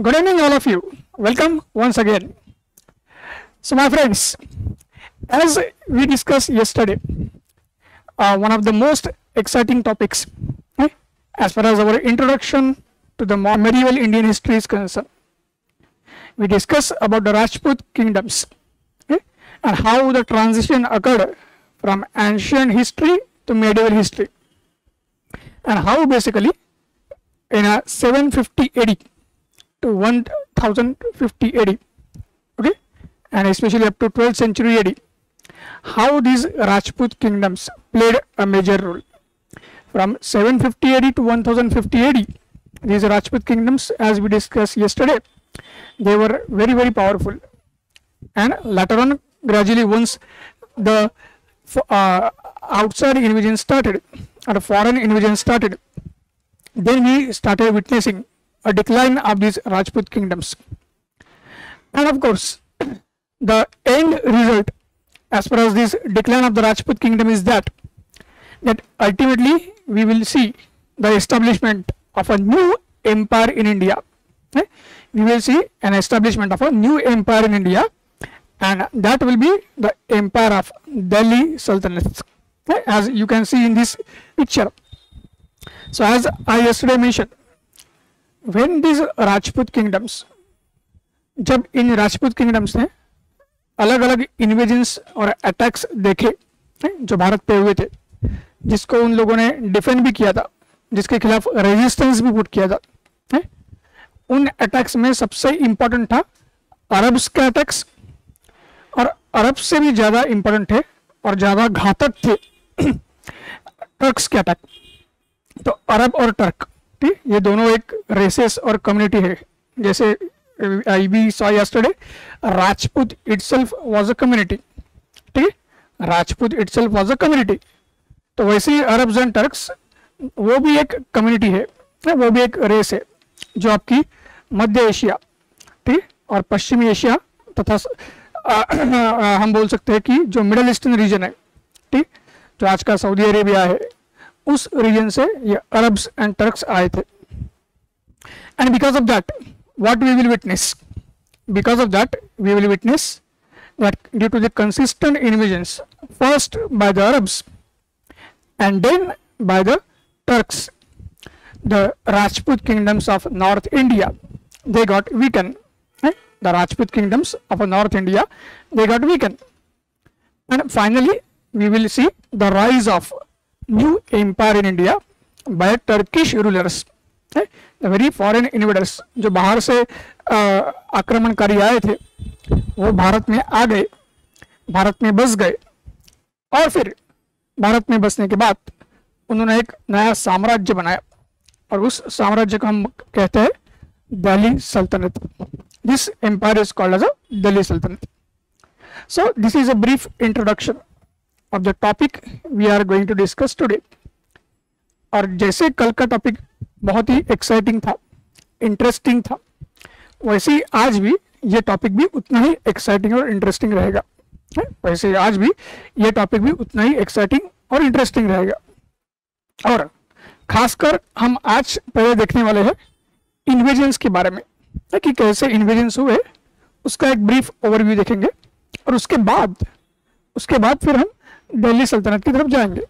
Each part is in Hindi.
Good evening, all of you. Welcome once again. So, my friends, as we discussed yesterday, uh, one of the most exciting topics, eh, as far as our introduction to the medieval Indian history is concerned, we discussed about the Rajput kingdoms eh, and how the transition occurred from ancient history to medieval history, and how basically in a 750 AD to 1050 AD, okay, and especially up to 12th century AD, how these Rajput kingdoms played a major role. From 750 AD to 1050 AD, these Rajput kingdoms, as we discussed yesterday, they were very very powerful, and later on, gradually once the uh, outside invasion started, or foreign invasion started, then we started witnessing a decline of these Rajput kingdoms. And of course, the end result as far as this decline of the Rajput kingdom is that that ultimately we will see the establishment of a new empire in India. eh? We will see an establishment of a new empire in India, and that will be the empire of Delhi Sultanate, eh? as you can see in this picture. So, as I yesterday mentioned, when these Rajput kingdoms, जब इन राजपूत किंगडम्स ने अलग अलग इन्वेजन्स और अटैक्स देखे हैं, जो भारत पे हुए थे जिसको उन लोगों ने डिफेंड भी किया था जिसके खिलाफ रेजिस्टेंस भी पुट किया था हैं? उन अटैक्स में सबसे इम्पोर्टेंट था अरब्स के अटैक्स और अरब से भी ज़्यादा इम्पोर्टेंट थे और ज़्यादा घातक थे टर्क्स के अटैक तो अरब और टर्क ठीक ये दोनों एक रेसेस और कम्युनिटी है। जैसे I be saw yesterday Rajput itself was a community ठीक है? Rajput itself was a community तो वैसे ही अरब्स एंड टर्क्स वो भी एक कम्युनिटी है वो भी एक रेस है, जो आपकी मध्य एशिया, ठीक और पश्चिमी एशिया तथा हम बोल सकते हैं कि जो मिडल ईस्टर्न रीजन है, ठीक जो आज का सऊदी अरेबिया है उस रीजन से ये अरब्स एंड टर्क्स आए थे and because of that what we will witness because of that we will witness that due to the consistent invasions first by the arabs and then by the turks the rajput kingdoms of north india they got weakened eh? the rajput kingdoms of north india they got weakened and finally we will see the rise of new empire in india by turkish rulers. Eh? Very foreign invaders, जो बाहर से आक्रमणकारी आए थे, वो भारत में आ गए, भारत में बस गए। और फिर भारत में बसने के बाद उन्होंने एक नया साम्राज्य बनाया। और उस साम्राज्य को हम कहते हैं दिल्ली सल्तनत। This empire is called as a Delhi सल्तनत। So this is a brief introduction of the topic we are going to discuss today, और जैसे कल का टॉपिक बहुत ही एक्साइटिंग था इंटरेस्टिंग था, वैसे ही आज भी ये टॉपिक भी उतना ही एक्साइटिंग और इंटरेस्टिंग रहेगा? वैसे ही आज भी ये टॉपिक भी उतना ही एक्साइटिंग और इंटरेस्टिंग रहेगा और खासकर हम आज पहले देखने वाले हैं इन्वेजन्स के बारे में कि कैसे इन्वेजन्स हुए, उसका एक ब्रीफ ओवरव्यू देखेंगे, और उसके बाद उसके बाद फिर हम दिल्ली सल्तनत की तरफ़ जाएँगे।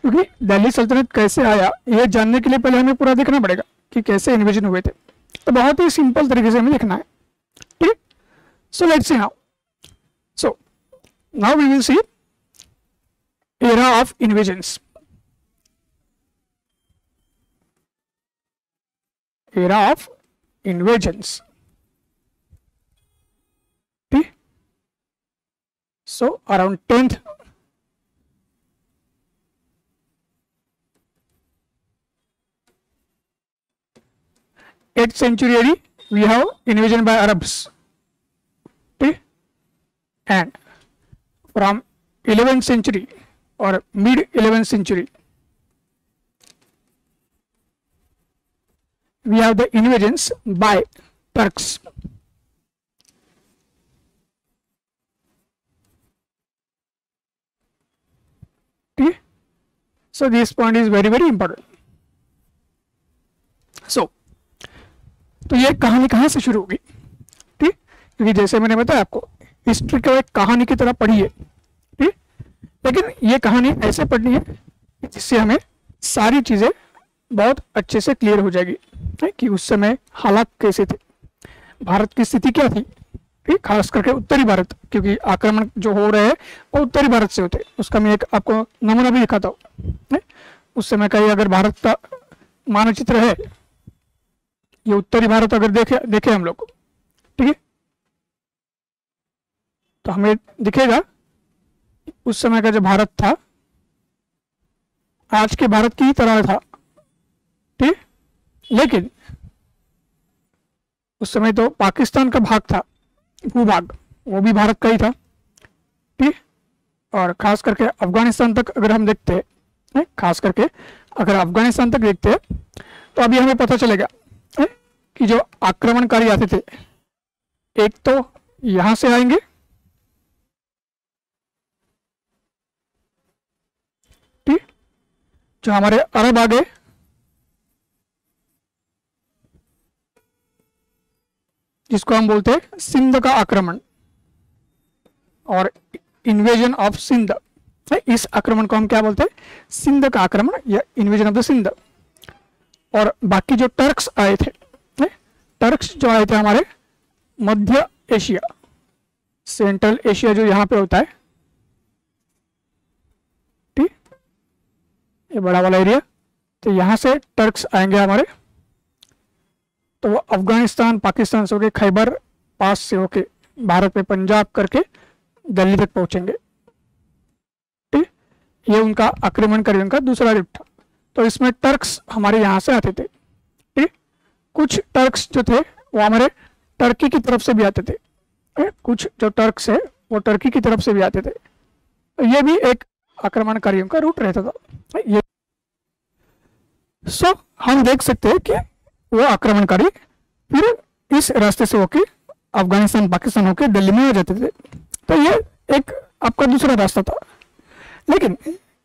क्योंकि दिल्ली सल्तनत कैसे आया, ये जानने के लिए पहले हमें पूरा देखना पड़ेगा कि कैसे इन्वेजन हुए थे। तो बहुत ही सिंपल तरीके से हमें देखना है। ठीक? So let's see now so now we will see era of invasions. Era of invasions. ठीक? So, around 10th eighth century AD we have invasion by Arabs. Okay? and from 11th century or mid 11th century we have the invasions by Turks. So this point is very very important. So तो ये कहानी कहाँ से शुरू होगी? ठीक? क्योंकि जैसे मैंने बताया, आपको हिस्ट्री को एक कहानी की तरह पढ़ी है। ठीक? लेकिन ये कहानी ऐसे पढ़नी है जिससे हमें सारी चीज़ें बहुत अच्छे से क्लियर हो जाएगी। कि उस समय हालात कैसे थे? भारत की स्थिति क्या थी? ठीक? खास करके उत्तरी भारत, क्योंकि आक्रमण जो हो रहे हैं, वो उत्तरी भारत से होते उसका मैं एक आपको नमूना भी दिखाता हूँ। उस समय का ये अगर भारत का मानचित्र है ये उत्तरी भारत अगर देखे देखे हम लोग। ठीक है? तो हमें दिखेगा उस समय का जो भारत था, आज के भारत की तरह था। ठीक लेकिन उस समय तो पाकिस्तान का भाग था, भूभाग। वो भी भारत का ही था। ठीक और खास करके अफ़गानिस्तान तक अगर हम देखते हैं, खास करके अगर अफ़गानिस्तान तक देखते हैं तो अभी हमें पता चलेगा है? कि जो आक्रमणकारी आते थे, एक तो यहाँ से आएँगे। ठीक? जो हमारे अरब आ गए। जिसको हम बोलते हैं सिंध का आक्रमण और इन्वेजन ऑफ़ सिंध। इस आक्रमण को हम क्या बोलते हैं? सिंध का आक्रमण या इन्वेजन ऑफ़ द सिंध। और बाकी जो टर्क्स आए थे टर्क्स जो आए थे हमारे मध्य एशिया सेंट्रल एशिया जो यहाँ पे होता है, ठीक? ये बड़ा वाला एरिया तो यहाँ से टर्क्स आएँगे हमारे। तो वो अफ़गानिस्तान, पाकिस्तान से होके खैबर पास से होके भारत में पंजाब करके दिल्ली तक पहुँचेंगे, ठीक? ये उनका आक्रमण करी उनका दूसरा रूट था तो इसमें टर्क्स हमारे यहाँ से आते थे, ठीक कुछ टर्क्स जो थे, वो हमारे टर्की की तरफ़ से भी आते थे कुछ जो टर्क्स है, वो टर्की की तरफ़ से भी आते थे। तो ये भी एक आक्रमणकारियों का रूट रहता था ये सो हम देख सकते हैं कि वो आक्रमणकारी फिर इस रास्ते से होके अफ़गानिस्तान, पाकिस्तान होके दिल्ली में आ जाते थे। तो ये एक आपका दूसरा रास्ता था। लेकिन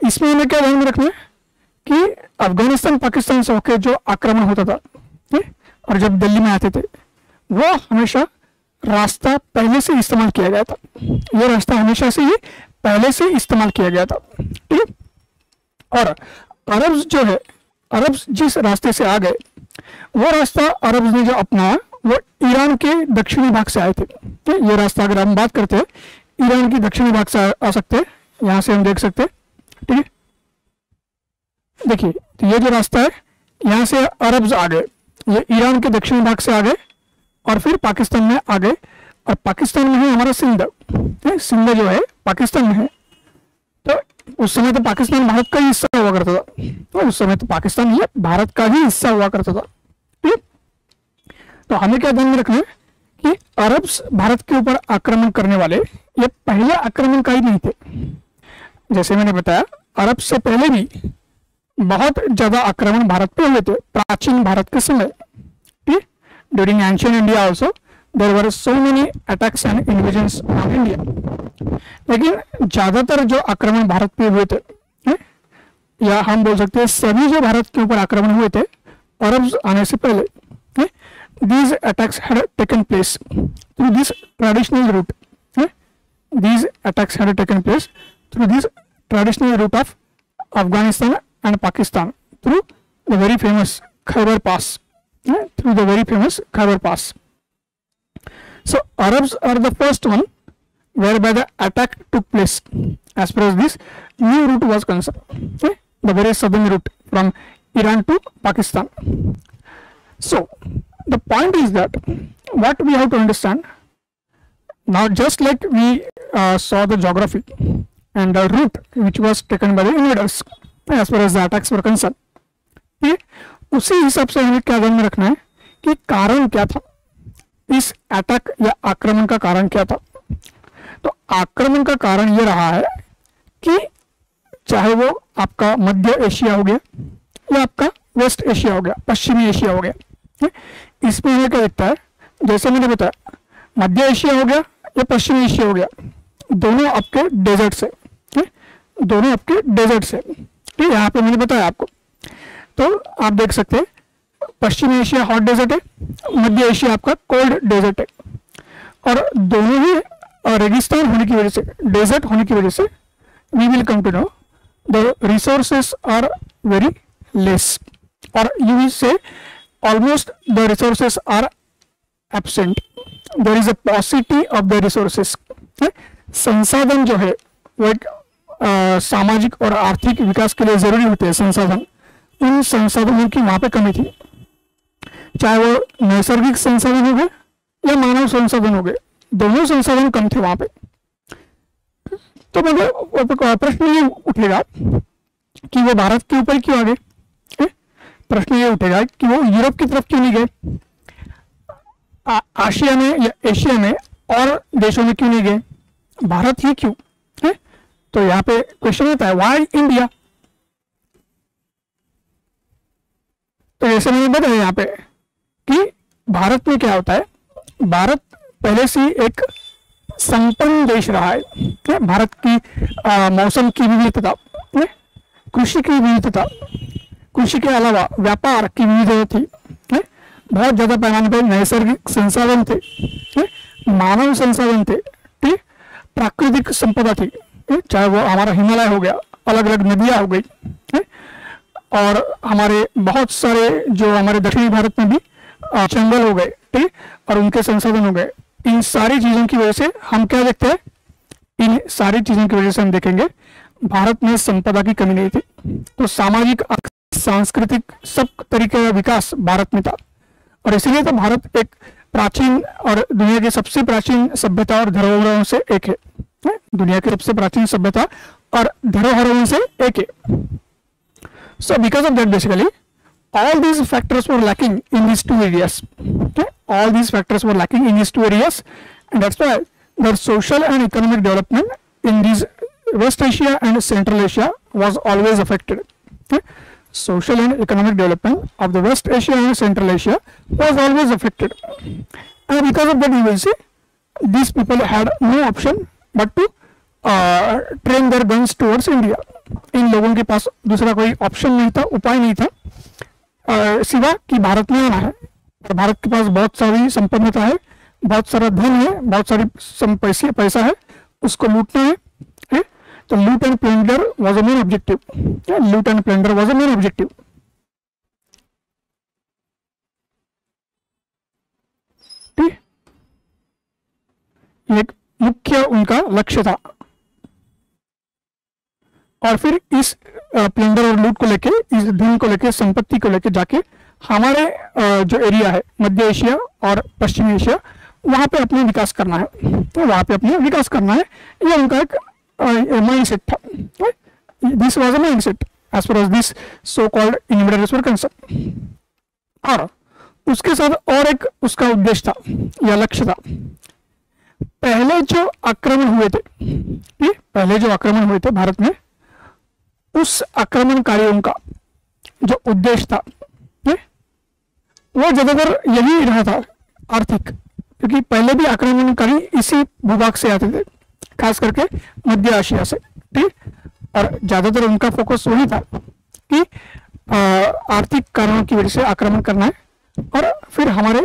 इसमें हमें क्या ध्यान में रखना है? कि अफ़गानिस्तान पाकिस्तान से होकर जो आक्रमण होता था और जब दिल्ली में आते थे वो हमेशा रास्ता पहले से इस्तेमाल किया गया था। ये रास्ता हमेशा से ही पहले से इस्तेमाल किया गया था। ठीक और अरब जो है अरब जिस रास्ते से आ गए वो रास्ता अरब ने जो अपनाया वो ईरान के दक्षिणी भाग से आए थे। तो ये रास्ता अगर हम बात करते हैं ईरान के दक्षिणी भाग से आ, सकते हैं यहाँ से हम देख सकते हैं। ठीक है? देखिए तो ये जो रास्ता है, यहाँ से अरब आ गए। ये ईरान के दक्षिणी भाग से आ गए और फिर पाकिस्तान में आ गए। और पाकिस्तान में है हमारा सिंध सिंध जो है, पाकिस्तान में है। तो उस समय तो पाकिस्तान भारत का ही हिस्सा हुआ करता था। तो उस समय तो पाकिस्तान ये भारत का ही हिस्सा हुआ करता था। ठीक तो हमें क्या ध्यान में रखना है कि अरब भारत के ऊपर आक्रमण करने वाले ये पहले आक्रमणकारी नहीं थे। जैसे मैंने बताया, अरब से पहले भी बहुत ज़्यादा आक्रमण भारत पे हुए थे, प्राचीन भारत के समय, ठीक? During ancient India also there were so many attacks and invasion of India लेकिन ज़्यादातर जो आक्रमण भारत पे हुए थे? या हम बोल सकते हैं सभी जो भारत के ऊपर आक्रमण हुए थे अरब आने से पहले these attacks had taken place through this traditional route these attacks had taken place through this traditional route of Afghanistan and Pakistan through the very famous Khyber Pass. Yeah, through the very famous Khyber Pass. So Arabs are the first one whereby the attack took place as far as this new route was concerned. Okay? The very southern route from Iran to Pakistan. So the point is that what we have to understand now just like we uh, saw the geography and the route which was taken by the invaders as far as the attacks were concerned. ये उसी हिसाब से हमें क्या ध्यान में रखना है कि कारण क्या था? इस अटैक या आक्रमण का कारण क्या था? तो आक्रमण का कारण यह रहा है कि चाहे वो आपका मध्य एशिया हो गया या आपका वेस्ट एशिया हो गया, पश्चिमी एशिया हो गया। इसमें यह क्या दिखता है? जैसे मैंने बताया, मध्य एशिया हो गया या पश्चिमी एशिया हो गया, दोनों आपके डेजर्ट से। दोनों आपके डेजर्ट से। ठीक है यहाँ पे मैंने बताया आपको। तो आप देख सकते हैं, पश्चिमी एशिया हॉट डेजर्ट है, मध्य एशिया आपका कोल्ड डेजर्ट है। और दोनों ही रेगिस्तान होने की वजह से डेजर्ट होने की वजह से we will come to know the resources are very less और you say almost the resources are absent there is a paucity of the resources संसाधन जो है वो एक सामाजिक और आर्थिक विकास के लिए ज़रूरी होते हैं संसाधन। उन संसाधनों की वहाँ पे कमी थी। चाहे वो नैसर्गिक संसाधन हो गए या मानव संसाधन हो गए, दोनों संसाधन कम थे वहाँ पे। तो मतलब प्रश्न ये उठेगा कि वो भारत के ऊपर क्यों आ गए? प्रश्न ये उठेगा कि वो यूरोप की तरफ़ क्यों नहीं गए? आशिया में या एशिया में और देशों में क्यों नहीं गए? भारत ही क्यों? तो यहाँ पे क्वेश्चन होता है वाई इंडिया तो जैसे मैंने बताया यहाँ पे कि भारत में क्या होता है? भारत पहले से एक संपन्न देश रहा है क्या भारत की आ, मौसम की विविधता कृषि की विविधता कृषि के अलावा व्यापार की विविधता थी बहुत ज़्यादा पैमाने पर नैसर्गिक संसाधन थे मानव संसाधन थे प्राकृतिक संपदा थी चाहे वो हमारा हिमालय हो गया अलग अलग नदियाँ हो गई और हमारे बहुत सारे जो हमारे दक्षिणी भारत में भी जंगल हो गए, ठीक, और उनके संसाधन हो गए। इन सारी चीज़ों की वजह से हम क्या देखते हैं? इन सारी चीज़ों की वजह से हम देखेंगे, भारत में संपदा की कमी नहीं थी तो सामाजिक, सांस्कृतिक सब तरीके का विकास भारत में था, और इसीलिए तो भारत एक प्राचीन और दुनिया के सबसे प्राचीन सभ्यता और धरोहरों से एक है दुनिया के सबसे प्राचीन सभ्यता और धरोहरों से एक है। So because of that basically all these factors were lacking in this two areas all these factors were lacking in this two areas and social and economic development in this West Asia and Central Asia was always affected social and economic development of the West Asia and Central Asia was always affected. And because of that, you will see these people had no option but to uh, train their guns towards India. इन लोगों के पास दूसरा कोई ऑप्शन नहीं था उपाय नहीं था uh, सिवा कि भारत में आना है और भारत के पास बहुत सारी संपन्नता है बहुत सारा धन है बहुत सारी पैसे पैसा है उसको लूटना है, So loot and plunder was a main objective. Yeah, loot and plunder was a main objective. एक मुख्य उनका लक्ष्य था और फिर इस प्लेंडर और लूट को लेके इस धन को लेके संपत्ति को लेके जाके हमारे जो एरिया है मध्य एशिया और पश्चिमी एशिया वहाँ पे अपने विकास करना है तो वहाँ पे अपने विकास करना है ये उनका एक a mindset. Right? this was a mindset as far as this so called inhibitors were concerned. और उसके साथ और एक उसका उद्देश्य था, या लक्ष्य था। पहले जो आक्रमण हुए थे, ठीक पहले जो आक्रमण हुए थे भारत में, उस आक्रमणकारियों का जो उद्देश्य था ये वो ज़्यादातर यही रहा था, आर्थिक। क्योंकि पहले भी आक्रमणकारी इसी भूभाग से आते थे। खास करके मध्य एशिया से, ठीक? और ज़्यादातर उनका फोकस वही था कि आर्थिक कारणों की वजह से आक्रमण करना है और फिर हमारे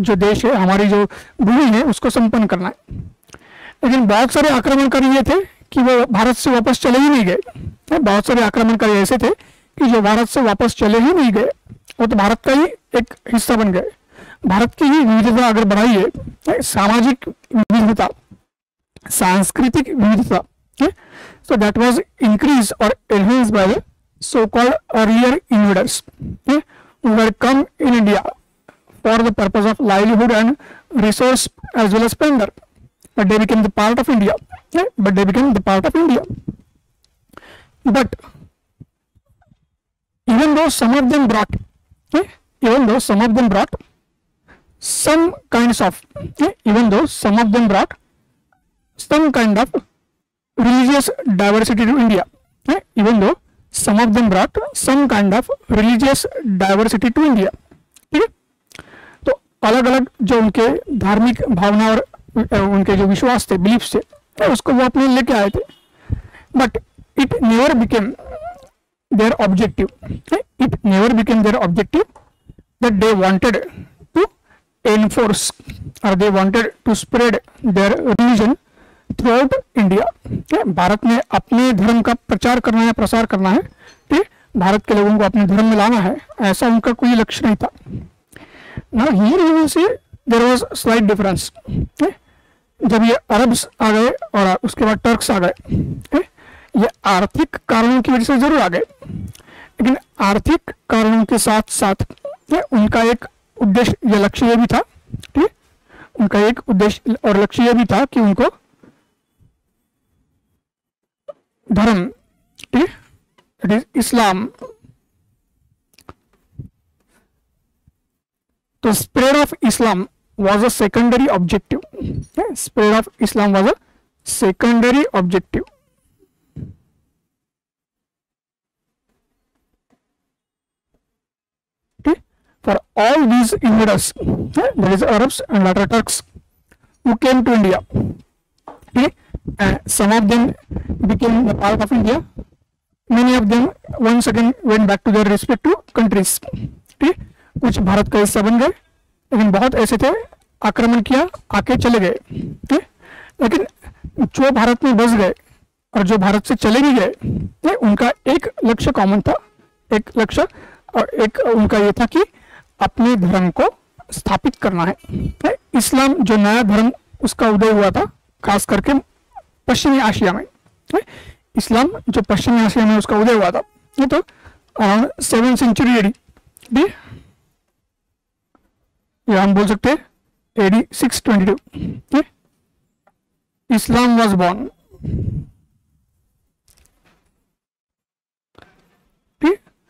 जो देश है, हमारी जो भूमि है, उसको संपन्न करना है। लेकिन बहुत सारे आक्रमणकारी ये थे कि वो भारत से वापस चले ही नहीं गए। बहुत सारे आक्रमणकारी ऐसे थे कि जो भारत से वापस चले ही नहीं गए, वो तो भारत का ही एक हिस्सा बन गए। भारत की ही विविधता अगर बढ़ाई है सामाजिक विविधता Sanskritic Virtha. Okay? So that was increased or enhanced by the so-called earlier invaders okay? who had come in India for the purpose of livelihood and resource as well as plunder. But they became the part of India. Okay? But they became the part of India. But even though some of them brought, okay? even though some of them brought some kinds of, okay? even though some of them brought some kind of religious diversity to India right? even though some of them brought some kind of religious diversity to ठीक है तो अलग अलग जो उनके धार्मिक भावना और उनके जो विश्वास थे बिलीफ थे तो उसको वो अपने लेके आए थे। But it never became their objective it never became their objective that they wanted to enforce और they wanted to spread their religion throughout India Bharat में अपने धर्म का प्रचार करना है, प्रसार करना है, ठीक? भारत के लोगों को अपने धर्म में लाना है, ऐसा उनका कोई लक्ष्य नहीं था। ना you will see there was slight difference जब ये अरब्स आ गए और उसके बाद टर्क्स आ गए ये आर्थिक कारणों की वजह से ज़रूर आ गए, लेकिन आर्थिक कारणों के साथ साथ उनका एक उद्देश्य, या लक्ष्य ये भी था, ठीक? उनका एक उद्देश्य और लक्ष्य ये भी था कि उनको धर्म इट इज़ इस्लाम तो spread of Islam was a secondary objective. Yeah, spread of Islam secondary objective. Okay. For all these invaders, yeah, there is Arabs and later Turks who came to India. Okay. Uh, some of them became a part of India. Many of them once again went back to their respective countries. Okay. कुछ भारत का हिस्सा बन गए लेकिन बहुत ऐसे थे आक्रमण किया आके चले गए ठीक लेकिन जो भारत में बस गए और जो भारत से चले भी गए उनका एक लक्ष्य कॉमन था एक लक्ष्य और एक उनका ये था कि अपने धर्म को स्थापित करना है इस्लाम जो नया धर्म उसका उदय हुआ था खास करके पश्चिमी एशिया में इस्लाम, जो पश्चिमी एशिया में उसका उदय हुआ था, ये तो around seven century AD D या हम बोल सकते हैं AD six twenty two Islam was born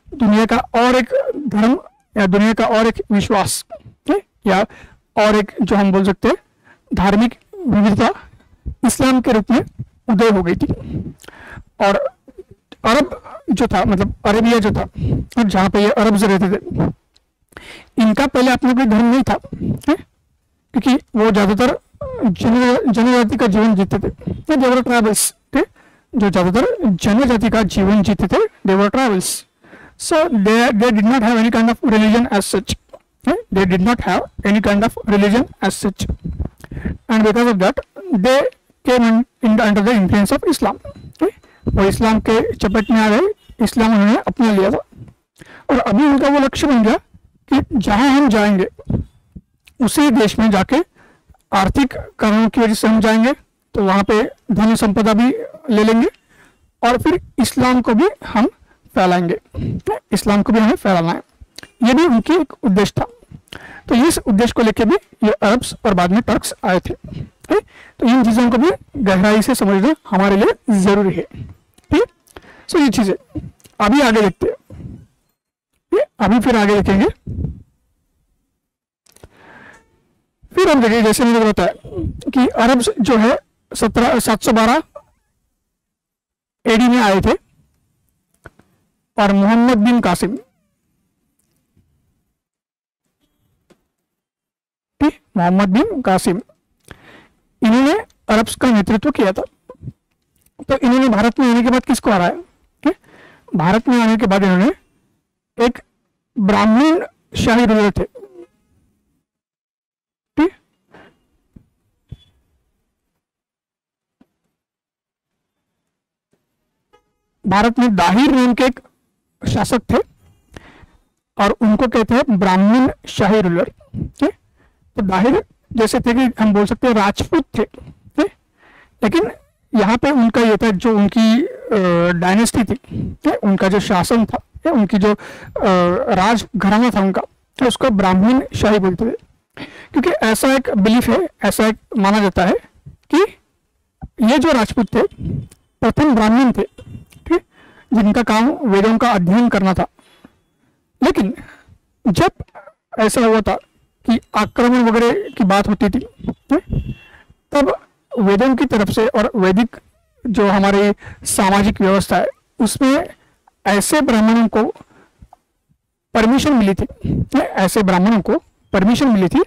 दुनिया का और एक धर्म या दुनिया का और एक विश्वास या और एक जो हम बोल सकते हैं धार्मिक विविधता इस्लाम के रूप में उदय हो गई थी। और अरब जो था मतलब अरेबिया जो था, और जहाँ पे ये अरब रहते थे, इनका पहले अपना कोई धर्म नहीं था, है? क्योंकि वो ज़्यादातर जनजाति का जीवन जीते थे। देवर ट्रैवल्स थे जो ज़्यादातर जनजाति का जीवन जीते थे, they were travels. They did not have any kind of religion as such okay? they did not have any kind of religion as such and because of that the, under the influence of islam. Okay? वो इस्लाम के चपेट में आ गए इस्लाम उन्होंने अपना लिया था। और अभी उनका वो लक्ष्य बन गया कि जहाँ हम जाएँगे उसी देश में जाके आर्थिक कारणों की वजह से हम जाएँगे तो वहाँ पे धन संपदा भी ले लेंगे और फिर इस्लाम को भी हम फैलाएँगे। इस्लाम को भी हमें फैलाना है। ये भी उनकी एक उद्देश्य था। तो इस उद्देश्य को लेकर भी ये अरब्स और बाद में टर्क्स आए थे। तो इन चीज़ों को भी गहराई से समझना हमारे लिए ज़रूरी है। ठीक? सो ये चीज़ें। अभी आगे देखते हैं। अभी फिर आगे देखेंगे। फिर हम देखेंगे, जैसे मैंने बताया कि अरब जो है, सत्रह, सात सौ बारह एडी में आए थे और मोहम्मद बिन कासिम। मोहम्मद बिन कासिम। इन्होंने अरब्स का नेतृत्व किया था। तो इन्होंने भारत में आने के बाद किसको हराया? ठीक? भारत में आने के बाद इन्होंने एक ब्राह्मण शाही रूलर थे। भारत में दाहिर नाम के एक शासक थे और उनको कहते हैं ब्राह्मण शाही रूलर ठीक? तो दाहिर जैसे थे कि हम बोल सकते हैं राजपूत थे ठीक लेकिन यहाँ पे उनका ये था जो उनकी डायनेस्टी थी उनका जो शासन था उनकी जो राज घराना था उनका तो उसको ब्राह्मण शाही बोलते थे। क्योंकि ऐसा एक बिलीफ है, ऐसा एक माना जाता है कि ये जो राजपूत थे, प्रथम ब्राह्मण थे ठीक जिनका काम वेदों का अध्ययन करना था। लेकिन जब ऐसा हुआ था कि आक्रमण वगैरह की बात होती थी तब वेदों की तरफ़ से और वैदिक जो हमारी सामाजिक व्यवस्था है, उसमें ऐसे ब्राह्मणों को परमिशन मिली थी ऐसे ब्राह्मणों को परमिशन मिली थी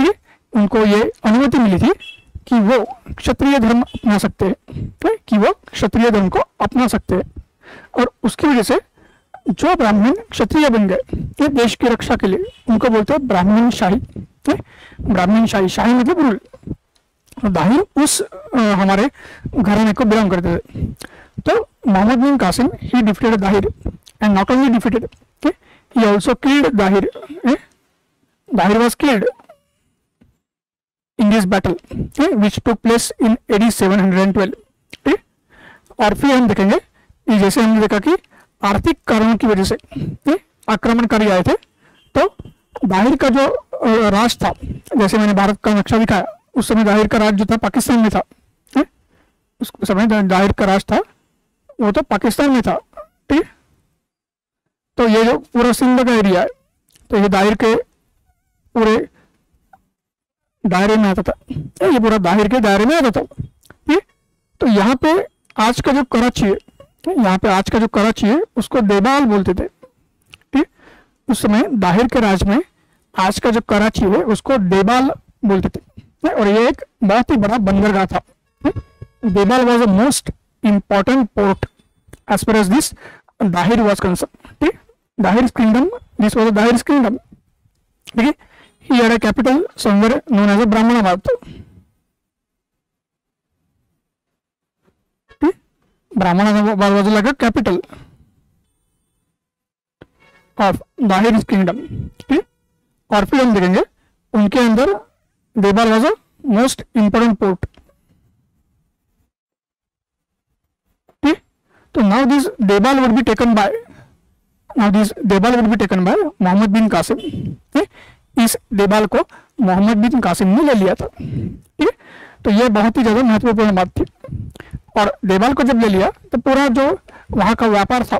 कि उनको ये अनुमति मिली थी कि वो क्षत्रिय धर्म अपना सकते हैं? कि वो क्षत्रिय धर्म को अपना सकते हैं। और उसकी वजह से जो ब्राह्मण क्षत्रिय बन गए ये देश की रक्षा के लिए उनको बोलते हैं ब्राह्मण शाही ब्राह्मण शाही शाही मतलब रूल दाहिर उस आ, हमारे घराने को बिलोंग करते थे तो Muhammad bin Qasim he defeated Dahir and not only defeated he also killed Dahir. Eh? Dahir was killed in this battle eh? which took place in AD 712. ठीक और फिर हम देखेंगे जैसे हमने देखा कि आर्थिक कारणों की वजह से आक्रमणकारी आए थे। तो दाहिर का जो राज था, जैसे मैंने भारत का नक्शा दिखाया, उस समय दाहिर का राज जो था पाकिस्तान में था उस समय दाहिर का राज था, वो तो पाकिस्तान में था, ठीक? तो ये जो पूरा सिंध का एरिया है तो ये दाहिर के पूरे दायरे में आता था, ये पूरा दाहिर के दायरे में आता था, ठीक? तो यहाँ पे आज का जो कराची है यहाँ पे आज का जो कराची है, उसको देबाल बोलते थे। ठीक? उस समय दाहिर के राज में आज का जो कराची है, उसको देबाल बोलते थे। और ये एक बहुत ही बड़ा बंदरगाह था। Debal was a most important port as per as this Dahir was concern ठीक? Dahir kingdom this was Dahir kingdom ठीक है capital somewhere known as a Brahmanabad like a capital of Dahir kingdom ठीक हम देखेंगे उनके अंदर Debal was a most important port ठीक तो now this Debal would be taken by now this Debal would be taken by Muhammad bin Qasim इस देबाल को मोहम्मद बिन कासिम ने ले लिया था. ठीक तो यह बहुत ही ज़्यादा महत्वपूर्ण बात थी. और देवाल को जब ले लिया तो पूरा जो वहाँ का व्यापार था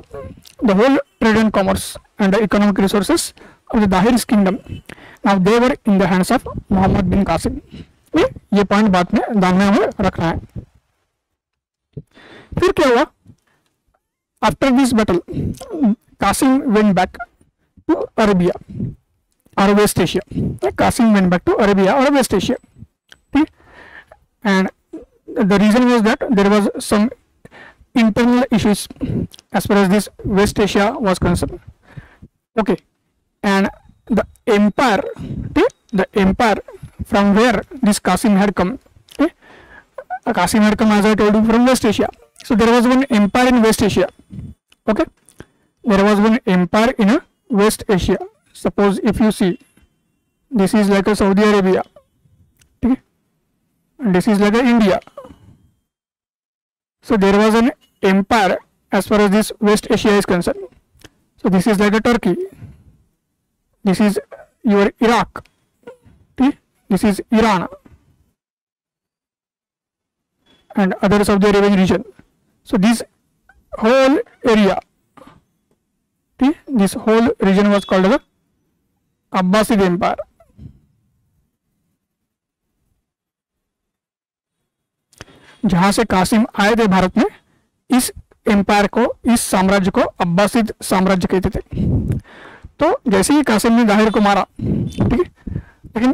the whole trade and commerce and economic resources of Dahir kingdom now they were in the hands of Muhammad bin Qasim ये पॉइंट बात में ध्यान में रखना है। फिर क्या हुआ? After this battle Qasim went back to Arabia और West Asia Qasim went back to Arabia और वेस्ट एशिया ठीक and the reason was that there was some internal issues as far as this West Asia was concerned. Okay, and the empire, okay, the empire from where this Qasim had come, okay, uh, Qasim had come as I told you from West Asia. So there was one empire in West Asia. Okay, there was one empire in a West Asia. Suppose if you see, this is like a Saudi Arabia. Okay, and this is like a India so there was an empire as far as this West Asia is concerned. So this is like a Turkey. This is your Iraq. This is Iran and others of the Arabian region. So this whole area, this whole region was called the Abbasid Empire. जहाँ से कासिम आए थे भारत में, इस एम्पायर को, इस साम्राज्य को, अब्बासिद साम्राज्य कहते थे। तो जैसे ही कासिम ने दाहिर को मारा, ठीक है, लेकिन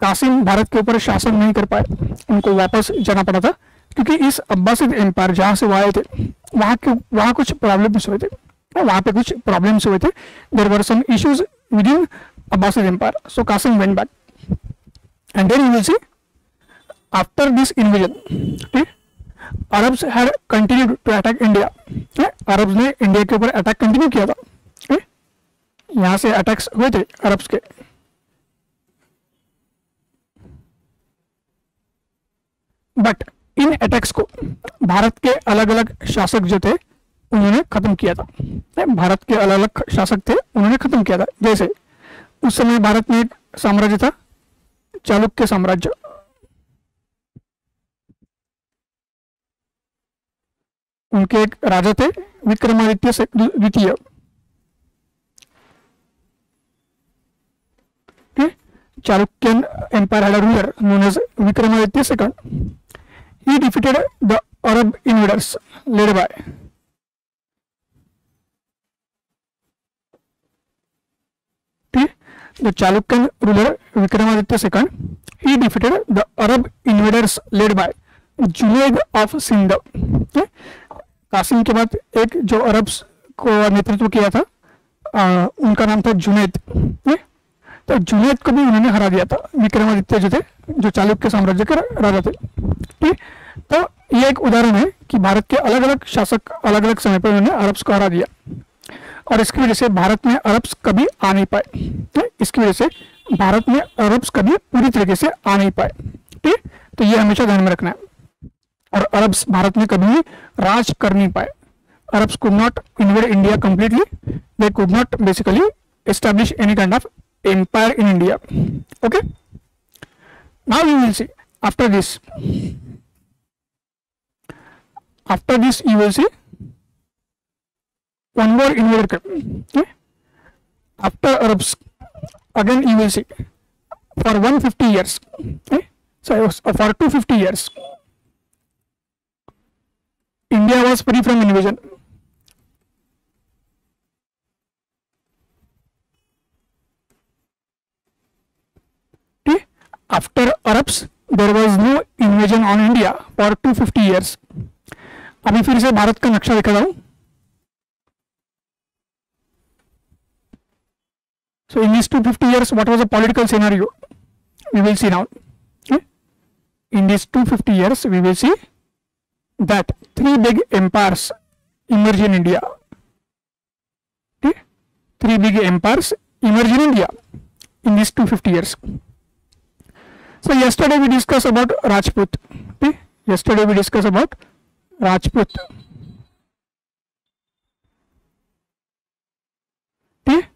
कासिम भारत के ऊपर शासन नहीं कर पाए, उनको वापस जाना पड़ा था, क्योंकि इस अब्बासिद एम्पायर जहाँ से वो आए थे, वहाँ के वहाँ कुछ प्रॉब्लम्स हुए थे, वहाँ पे कुछ प्रॉब्लम्स हुए थे। There were some issues with in Abbasid empire so Qasim went back and then you will see after this invasion ठीक Arabs had continued to attack India Arabs ने इंडिया के ऊपर अटैक कंटिन्यू किया था यहाँ से अटैक्स हुए थे अरब्स के। बट इन अटैक्स को भारत के अलग अलग शासक जो थे, उन्होंने खत्म किया था भारत के अलग अलग शासक थे, उन्होंने खत्म किया था। जैसे उस समय भारत में एक साम्राज्य था, चालुक्य साम्राज्य। उनके एक राजा थे, विक्रमादित्य द्वितीय। Chalukyan empire head ruler known as Vikramaditya second he defeated the Arab invaders led by the Chalukyan ruler Vikramaditya second he defeated the Arab invaders led by Junaid of Sindh Qasim के बाद एक जो अरब को नेतृत्व किया था आ, उनका नाम था जुनेद। ठीक? तो जुनैद को भी उन्होंने हरा दिया था। विक्रमादित्य जो थे जो चालुक्य साम्राज्य के राजा थे। ठीक? तो ये एक उदाहरण है कि भारत के अलग अलग शासक अलग अलग समय पर उन्होंने अरब्स को हरा दिया। और इसकी वजह से भारत में अरब्स कभी आ नहीं पाए। ठीक? इसकी वजह से भारत में अरब्स कभी पूरी तरीके से आ नहीं पाए। ठीक? तो ये हमेशा ध्यान में रखना है। और अरब्स भारत में कभी राज कर नहीं पाए। Arabs could not invade India completely they could not basically establish any kind of empire in India okay now you will see after this after this you will see one more invade after Arabs again you will see for one fifty years for two fifty years India was free from invasion. After Arabs, there was no invasion on India for 250 years. अभी फिर से भारत का नक्शा दिखा रहा हूँ So in these 250 years, what was the political scenario? We will see now. Okay? In these 250 years, we will see that three big empires emerge in India. Okay? Three big empires emerge in India in these 250 years. So yesterday we discussed about Rajput. Okay? Yesterday we discussed about Rajput. Okay?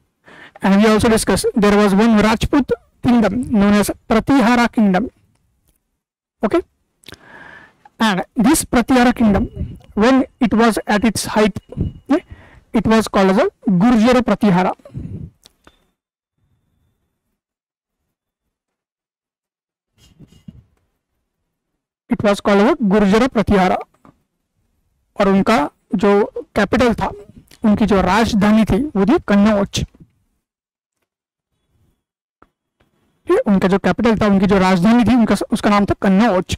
And we also discussed there was one Rajput kingdom known as Pratihara kingdom. Okay? And this Pratihara kingdom, when it was at its height, it was called as a Gurjara Pratihara. It was called Gurjara Pratihara और उनका जो कैपिटल था उनकी जो राजधानी थी वो थी कन्नौज। उनका जो कैपिटल था उनकी जो राजधानी थी उनका उसका नाम था कन्नौज।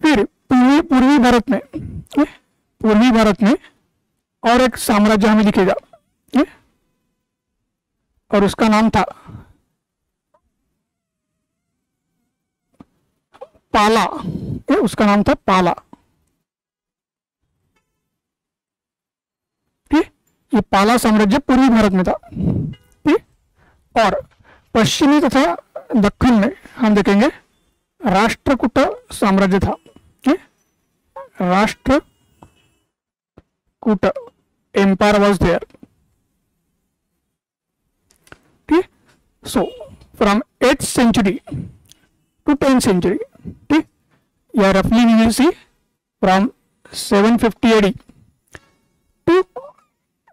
फिर पूर्वी पूर्वी भारत में पूर्वी भारत में और एक साम्राज्य हमें दिखेगा और उसका नाम था पाला ये उसका नाम था पाला। ठीक ये पाला साम्राज्य पूर्वी भारत में था, ठीक और पश्चिमी तथा दक्षिण में हम देखेंगे राष्ट्रकूट साम्राज्य था। राष्ट्र कूट एम्पायर वॉज़ देयर ठीक so from eighth century to tenth century ठीक या रफली you see from 750 fifty AD to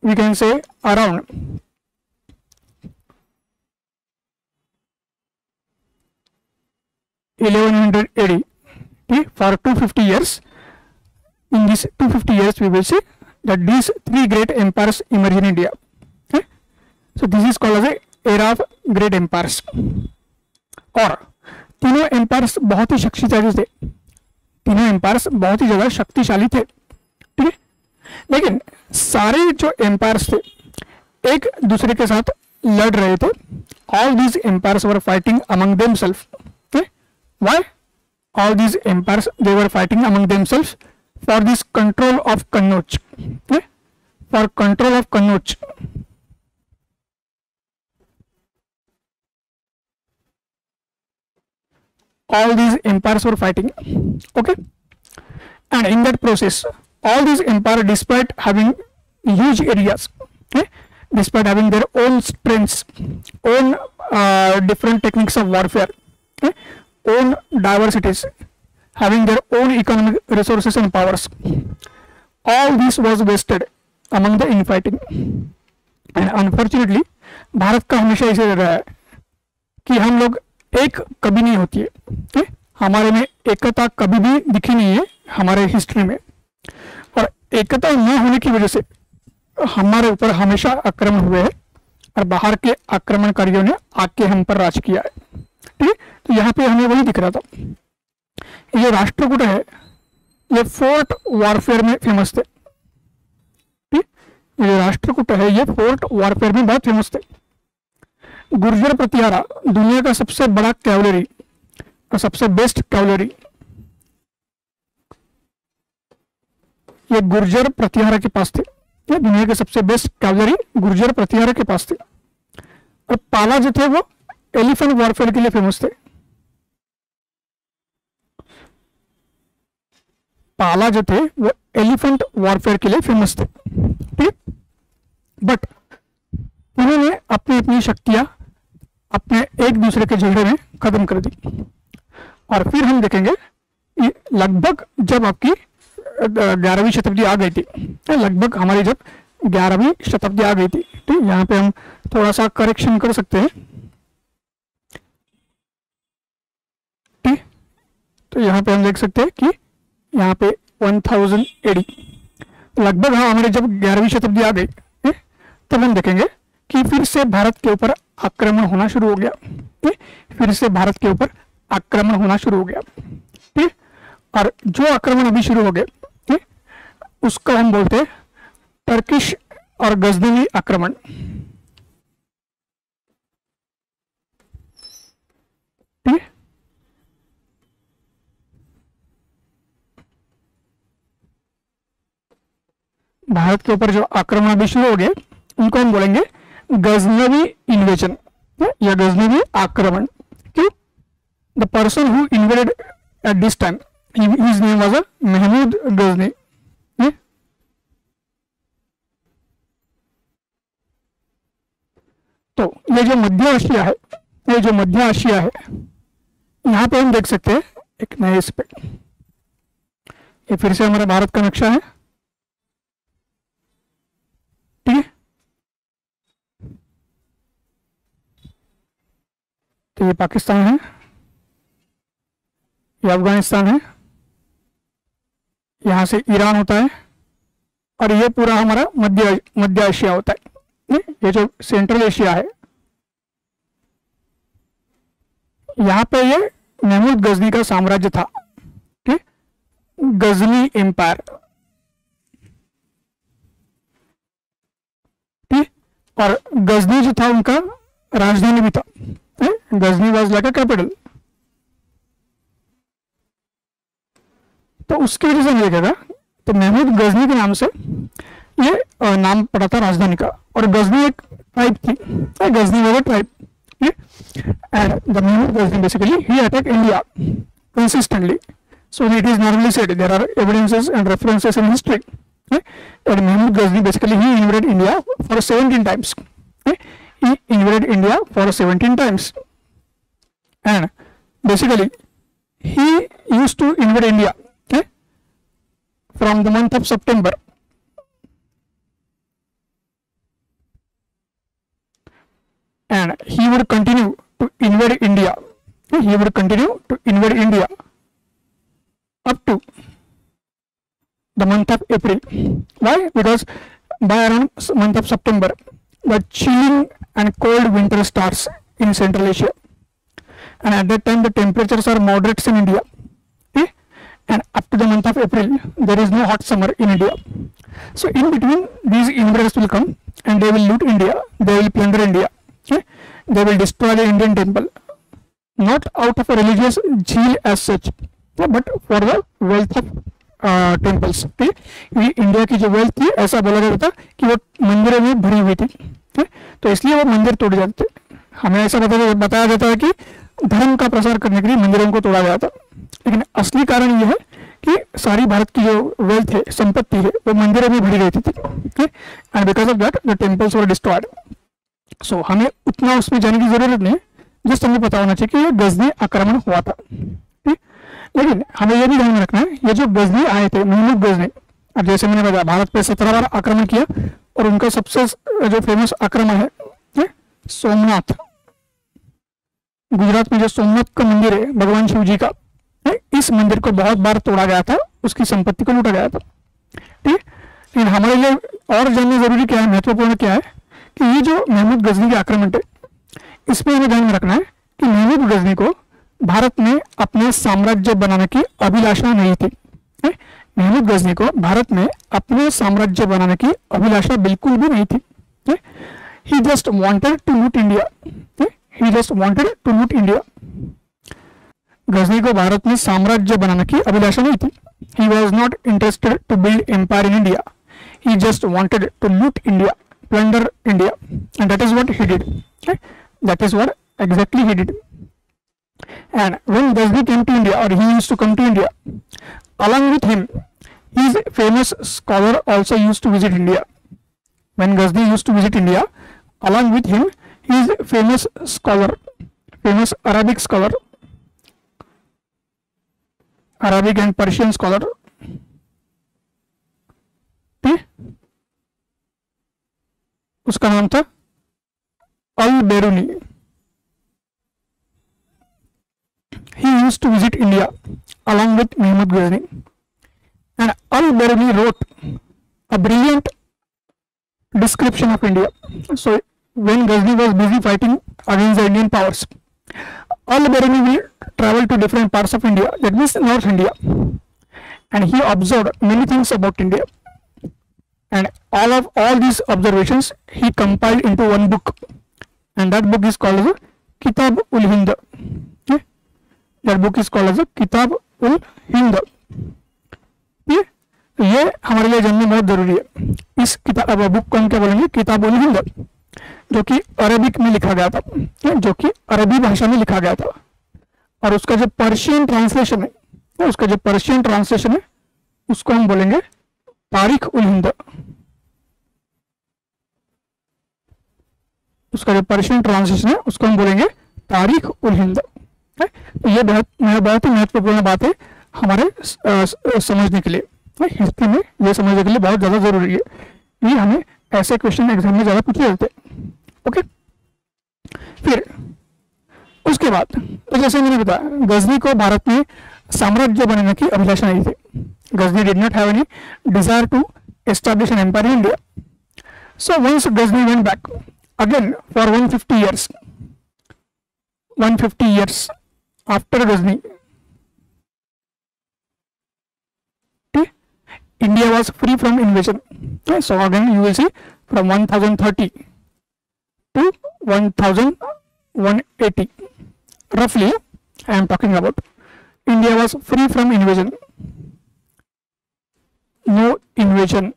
we can say around eleven hundred AD For 250 years. In these 250 years, we will see that these three great empires emerge in India. Okay, so this is called as a era of great empires. और तीनों एम्पायर्स बहुत ही शक्तिशाली थे तीनों एम्पायर्स बहुत ही ज़्यादा शक्तिशाली थे ठीक है लेकिन सारे जो एम्पायर्स थे एक दूसरे के साथ लड़ रहे थे all these empires were fighting among them self why all these empires they were fighting among themselves for this control of Kannauj. Okay? For control of Kannauj. All these empires were fighting. Okay? And in that process, all these empires, despite having huge areas, okay, despite having their own strengths, own uh, different techniques of warfare, okay, own diversities, having their own economic resources and powers. All this was wasted among the infighting. And unfortunately Bharat का हमेशा ऐसे रहा है कि हम लोग एक कभी नहीं होती है ठीक? हमारे में एकता कभी भी दिखी नहीं है हमारे हिस्ट्री में और एकता न होने की वजह से हमारे ऊपर हमेशा आक्रमण हुए हैं और बाहर के आक्रमणकारियों ने आके हम पर राज किया है ठीक? तो यहाँ पे हमें वही दिख रहा था। ये राष्ट्रकूट है। ये फोर्ट वॉरफेयर में फ़ेमस थे। ठीक? ये राष्ट्रकूट है। ये फोर्ट वॉरफेयर में बहुत फ़ेमस थे। गुर्जर प्रतिहारा, दुनिया का सबसे बड़ा कैवलरी और सबसे बेस्ट कैवलरी ये गुर्जर प्रतिहारा के पास थे। ये दुनिया के सबसे बेस्ट कैवलरी गुर्जर प्रतिहारा के पास थे। और पाला जो थे वो एलिफेंट वॉरफेयर के लिए फ़ेमस थे। पाला जो थे, वो एलिफेंट वॉरफेयर के लिए फ़ेमस थे। ठीक? बट उन्होंने अपनी अपनी शक्तियाँ अपने एक दूसरे के झगड़े में खत्म कर दी। और फिर हम देखेंगे लगभग जब आपकी ग्यारहवीं शताब्दी आ गई थी लगभग हमारी जब ग्यारहवीं शताब्दी आ गई थी ठीक यहाँ पे हम थोड़ा सा करेक्शन कर सकते हैं ठीक तो यहाँ पे हम देख सकते हैं कि यहाँ पे 1000 एडी लगभग हाँ हमारे जब ग्यारहवीं शताब्दी आ गई तब हम देखेंगे कि फिर से भारत के ऊपर आक्रमण होना शुरू हो गया। ए? फिर से भारत के ऊपर आक्रमण होना शुरू हो गया। ठीक और जो आक्रमण अभी शुरू हो गए उसका हम बोलते हैं टर्किश और गजनवी आक्रमण ठीक भारत के ऊपर जो आक्रमण अभी शुरू हो गए उनको हम बोलेंगे गजनवी इन्वेजन या गजनवी आक्रमण। क्यों? The person who invaded at this time his name was Mahmud Ghazni तो ये जो मध्य एशिया है, ये जो मध्य एशिया है, यहाँ पे हम देख सकते हैं एक नए इस पे। ये फिर से हमारा भारत का नक्शा है। ठीक है? तो ये पाकिस्तान है? ये अफ़गानिस्तान है? यहाँ से ईरान होता है? और ये पूरा हमारा मध्य मध्य एशिया होता है। ये जो सेंट्रल एशिया है, यहाँ पे ये महमूद गजनी का साम्राज्य था। ठीक? गजनी एम्पायर ठीक और गजनी जो था उनका, राजधानी भी था। गजनी वाज लाइक कैपिटल तो उसकी वजह से हम देखेगा तो महमूद गजनी के नाम से, ये नाम पड़ा था राजधानी का। और गजनी एक ट्राइब थी। गजनी वाला tribe and India consistently so it is normally said there are evidences and references in history Eh? okay, that Mahmud Ghazni basically he invaded India for 17 times. Okay. He invaded India for 17 times, and basically he used to invade India okay, from the month of September and he would continue to invade India. He would continue to invade India up to the month of April. Why? Because by around month of September, the chilling and cold winter starts in Central Asia, and at that time the temperatures are moderate in India. Okay? And up to the month of April, there is no hot summer in India. So in between, these invaders will come and they will loot India. They will plunder India okay they will destroy the indian temple not out of a religious zeal as such eh, but for the wealth of temples India की जो वेल्थ थी, ऐसा बोला गया था कि वो मंदिरों में भरी हुई थी, ठीक तो इसलिए वो मंदिर तोड़ जाते थे। हमें ऐसा बताया बताया जाता है कि धर्म का प्रसार करने के लिए मंदिरों को तोड़ा गया था। लेकिन असली कारण यह है कि सारी भारत की जो वेल्थ है, संपत्ति है, वो मंदिरों में भरी रहती थी and because of that the temples were destroyed so हमें उतना उसमें जाने की ज़रूरत नहीं जस्ट हमें पता होना चाहिए कि गजनी आक्रमण हुआ था, ठीक लेकिन हमें यह भी ध्यान में रखना है ये जो गजनी आए थे महमूद गजनी अब जैसे मैंने बताया भारत पे सत्रह बार आक्रमण किया और उनका सबसे जो फ़ेमस आक्रमण है, है सोमनाथ। गुजरात में जो सोमनाथ का मंदिर है भगवान शिव जी का इस मंदिर को बहुत बार तोड़ा गया था उसकी संपत्ति को लूटा गया था। ठीक लेकिन हमारे लिए और जानना ज़रूरी क्या है महत्वपूर्ण क्या है कि ये जो महमूद गजनी के आक्रमण है इसमें हमें ध्यान में रखना है कि महमूद गजनी को भारत में अपना साम्राज्य बनाने की अभिलाषा नहीं थी महमूद गजनी को भारत में अपने साम्राज्य बनाने की अभिलाषा बिल्कुल भी नहीं थी he just wanted to loot India he just wanted to loot India Ghazni को भारत में साम्राज्य बनाने की अभिलाषा नहीं थी he was not interested to build empire in India he just wanted to loot India plunder India, and that is what he did. Okay? That is what exactly he did. And when Ghazni came to India, or he used to come to India, along with him, his famous scholar also used to visit India. When Ghazni used to visit India, along with him, his famous scholar, famous Arabic scholar, Arabic and Persian scholar, okay? उसका नाम था Al Beruni he used to visit India along with Muhammad Ghazni. And Al-Biruni wrote a brilliant description of India. So when Ghazni was busy fighting against the Indian powers, Al-Biruni will travel to different parts of India, that means North India, and he observed many things about India. And all of all these observations he compiled into one book, and that book is called Kitab ul Hind. That book is called as Kitab ul Hind. ये ये हमारे लिए जानना बहुत ज़रूरी है। इस किताब बुक को हम क्या बोलेंगे? किताब उल हिंद जो कि अरबिक में लिखा गया था। जो कि अरबी भाषा में लिखा गया था। और उसका जो पर्शियन ट्रांसलेशन है, उसका जो पर्शियन ट्रांसलेशन है, उसको हम बोलेंगे तारीख उल हिंद उसका जो पर्शियन ट्रांसलेशन है, उसको हम बोलेंगे तारीख उल हिंद? तो ये बहुत बहुत ही महत्वपूर्ण बात है हमारे समझने के लिए। हिस्ट्री में ये समझने के लिए बहुत ज़्यादा ज़रूरी है ये हमें ऐसे क्वेश्चन एग्ज़ाम में ज़्यादा पूछे जाते ओके फिर, उसके बाद तो जैसे मैंने बताया, गजनी को भारत में साम्राज्य बनाने की अभिलाषा नहीं थी। Ghazni did not have any desire to establish an empire in India so once Ghazni went back again for 150 years 150 years after Ghazni India was free from invasion. Okay, so again you will see from 1030 to 1180 roughly I am talking about. India was free from invasion. No invasion.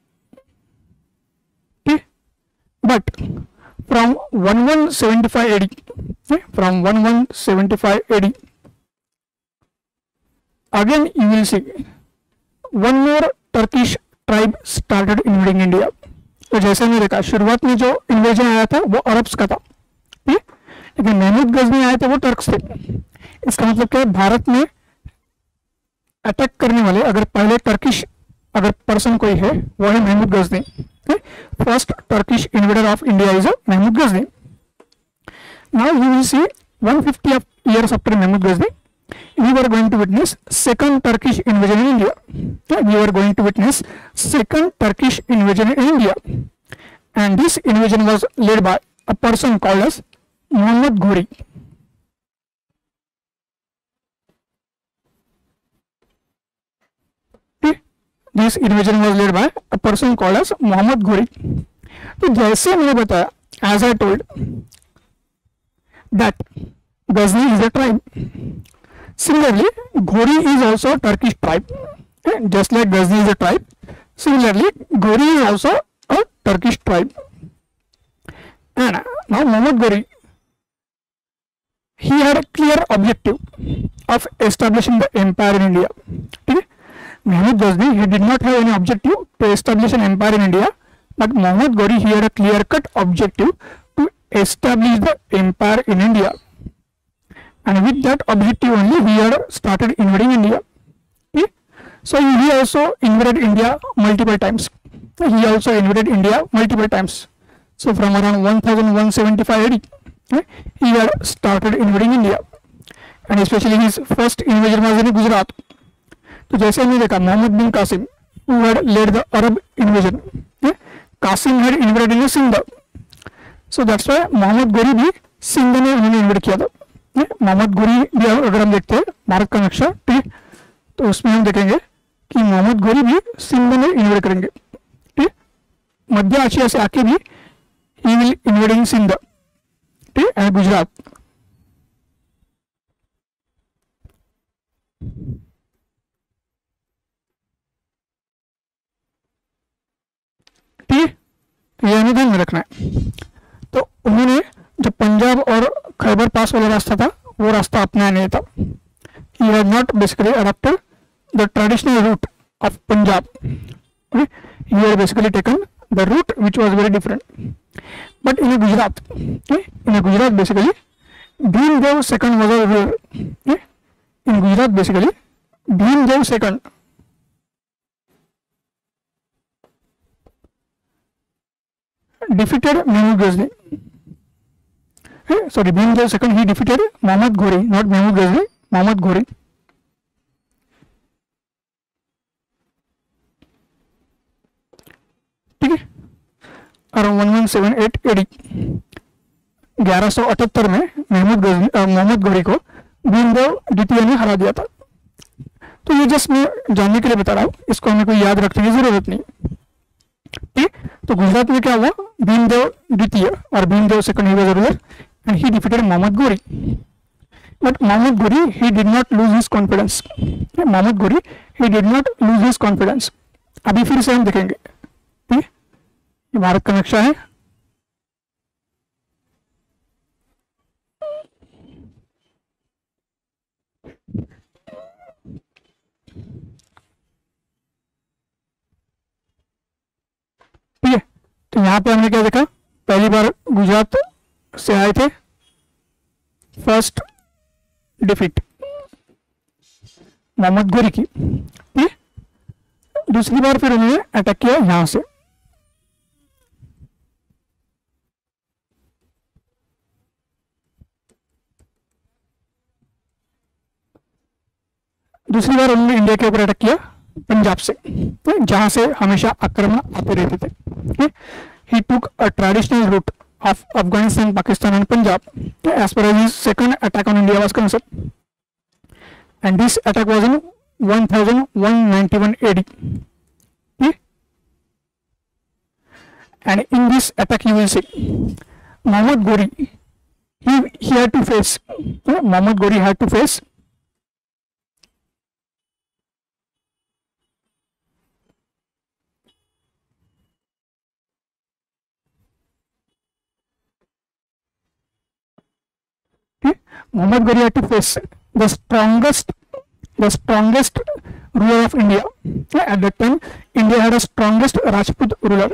Okay? But from 1175 AD okay, from 1175 AD again, you will see one more Turkish tribe started invading India. तो जैसे मैंने देखा शुरुआत में जो इन्वेजन आया था, वो अरब्स का था। ठीक? लेकिन महमूद गजनी आए थे, वो टर्क्स थे। इसका मतलब क्या है? भारत में अटैक करने वाले, अगर पहले टर्किश अगर पर्सन कोई है वो है? Mahmud Ghazni first Turkish invader of India is Mahmud Ghazni now you will see 150 of years after Mahmud Ghazni we were going to witness second Turkish invasion in India we were going to witness second Turkish invasion in India and this invasion was led by a person called as Muhammad Ghori Okay, this invasion was led by a person called as Muhammad Ghori तो जैसे मैंने बताया as I told that Ghazni is a tribe. Similarly, Ghori is also a Turkish tribe. Okay, Just like Ghazni is a tribe, similarly, Ghori is also a Turkish tribe. And uh, now Muhammad Ghori, he had a clear objective of establishing the empire in India. Okay? Muhammad Ghazni, he did not have any objective to establish an empire in India, but Muhammad Ghori, he had a clear-cut objective to establish the empire in India. And with that objective only, he had started invading India. Okay? So he also invaded India multiple times. He also invaded India multiple times. So from around 1175 AD, okay, he had started invading India. And especially his first invasion was in Gujarat. तो जैसे हमने देखा Muhammad bin Qasim who had led the Arab invasion. Okay? Qasim had invaded in Sindh. So that's why Muhammad Ghori भी सिंध में उन्होंने इन्वेट किया था है? मोहम्मद गोरी भी अगर हम देखते हैं, भारत का नक्शा, ठीक तो उसमें हम देखेंगे कि मोहम्मद गोरी भी सिंध में इन्वेड करेंगे, ठीक मध्य एशिया से आके भी he will invade in Sindh, ठीक एंड गुजरात। ठीक ये हमें ध्यान में रखना है। तो उन्होंने जो पंजाब और खैबर पास वाला रास्ता था, वो रास्ता अपनाया नहीं था। You have not basically adopted the traditional route of Punjab you are basically taken the route which was very different but in Gujarat in Gujarat basically Bhim Dev second was of rear in Gujarat basically Bhim Dev second defeated menu Ghazni Okay? Sorry, Bhimdev second he defeated Muhammad Ghori, not Mahmud Ghazni, Muhammad Ghori. ठीक है? Around one one seven eight AD ग्यारह सौ अठहत्तर में महमूद गजनी मोहम्मद गौरी को भीमदेव द्वितीय ने हरा दिया था। तो ये जस्ट मैं जानने के लिए बता रहा हूँ इसको हमें कोई याद रखने की ज़रूरत नहीं। ठीक? तो गुजरात में क्या हुआ? भीमदेव द्वितीय और Bhimdev second he was ruler and he defeated Muhammad Ghori but Muhammad Ghori he did not lose his confidence Muhammad Ghori he did not lose his confidence अभी फिर से हम देखेंगे। ठीक? ये भारत का नक्शा है। ठीक है? तो यहाँ पे हमने क्या देखा? पहली बार गुजरात से आए थे। फ़र्स्ट डिफीट मोहम्मद गोरी की। ठीक दूसरी बार फिर उन्होंने अटैक किया यहाँ से। दूसरी बार उन्होंने इंडिया के ऊपर अटैक किया पंजाब से। तो जहाँ से हमेशा आक्रमण आते रहते थे। He took a traditional route of Afghanistan, Pakistan and Punjab as far as his second attack on India was concerned. And this attack was in 1191 AD. And in this attack you will see Muhammad Ghori, he, he had to face. Muhammad Ghori had to face okay? Muhammad Gori had face the strongest the strongest ruler of India. Okay, At that time, India had a strongest Rajput ruler.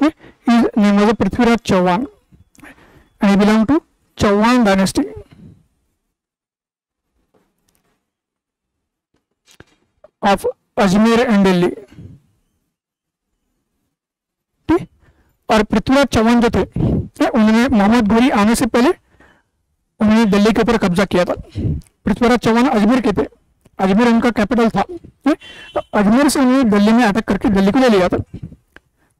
Okay, His name was Prithviraj Chauhan, and he belonged to Chauhan dynasty. of and Delhi ठीक और पृथ्वीराज चौहान जो थे उन्होंने मोहम्मद गोरी आने से पहले उन्होंने दिल्ली के ऊपर कब्जा किया था। पृथ्वीराज चौहान अजमेर के थे अजमेर उनका कैपिटल था? तो अजमेर से उन्होंने दिल्ली में अटैक करके दिल्ली को ले लिया था।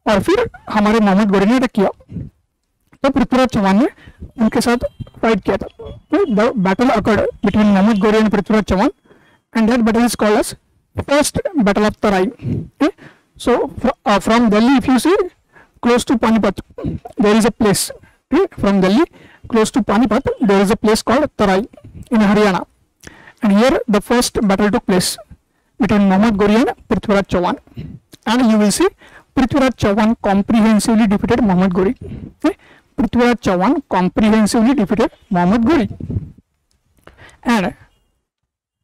और फिर हमारे मोहम्मद गोरी ने अटैक किया। तो पृथ्वीराज चौहान ने उनके साथ फाइट किया था। The battle occurred between Muhammad Ghori and Prithviraj Chauhan and that battle is called as first battle of Tarain so fr- uh, from delhi if you see close to panipat there is a place okay? Close to panipat there is a place called tarai in haryana and here the first battle took place between Muhammad Ghori and Prithviraj Chauhan and you will see Prithviraj Chauhan comprehensively defeated Muhammad Ghori okay? Prithviraj Chauhan comprehensively defeated Muhammad Ghori and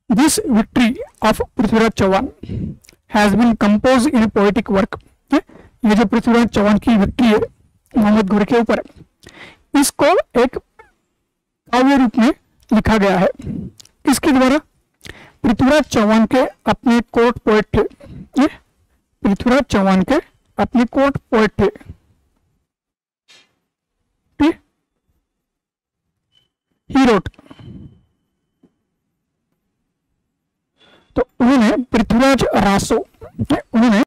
this victory of Prithviraj Chauhan has been composed in a poetic work okay? ये जो पृथ्वीराज चौहान की विक्ट्री है मोहम्मद घोरी के ऊपर इसको एक काव्य रूप में लिखा गया है। किसके द्वारा पृथ्वीराज चौहान के अपने कोर्ट पोएट थे पृथ्वीराज चौहान के अपने कोर्ट पोएट थे रोट तो उन्होंने पृथ्वीराज रासो, उन्होंने